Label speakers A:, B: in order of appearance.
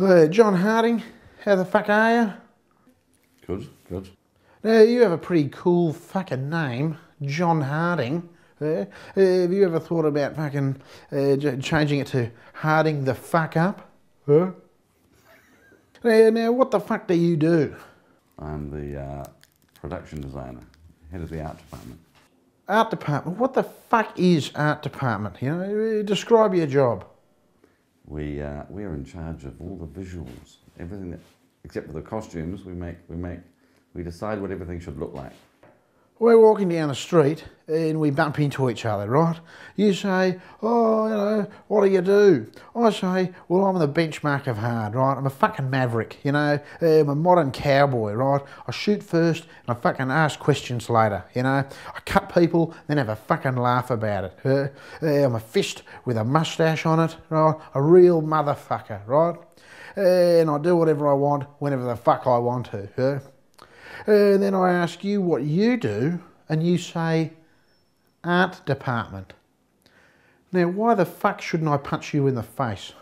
A: Uh, John Harding, how the fuck are you?
B: Good, good.
A: Now, you have a pretty cool fucking name, John Harding. Uh, have you ever thought about fucking uh, changing it to Harding the fuck up? Huh? Now, now, what the fuck do you do?
B: I'm the uh, production designer, head of the art department.
A: Art department. What the fuck is art department? You know, describe your job.
B: We, uh, we are in charge of all the visuals, everything that, except for the costumes, we make, we make, we decide what everything should look like.
A: We're walking down the street and we bump into each other, right? You say, oh, you know, what do you do? I say, well, I'm the benchmark of hard, right? I'm a fucking maverick, you know? I'm a modern cowboy, right? I shoot first and I fucking ask questions later, you know? I cut people, then have a fucking laugh about it. Uh, I'm a fist with a mustache on it, right? A real motherfucker, right? And I do whatever I want whenever the fuck I want to. And then I ask you what you do, and you say art department. Now, why the fuck shouldn't I punch you in the face?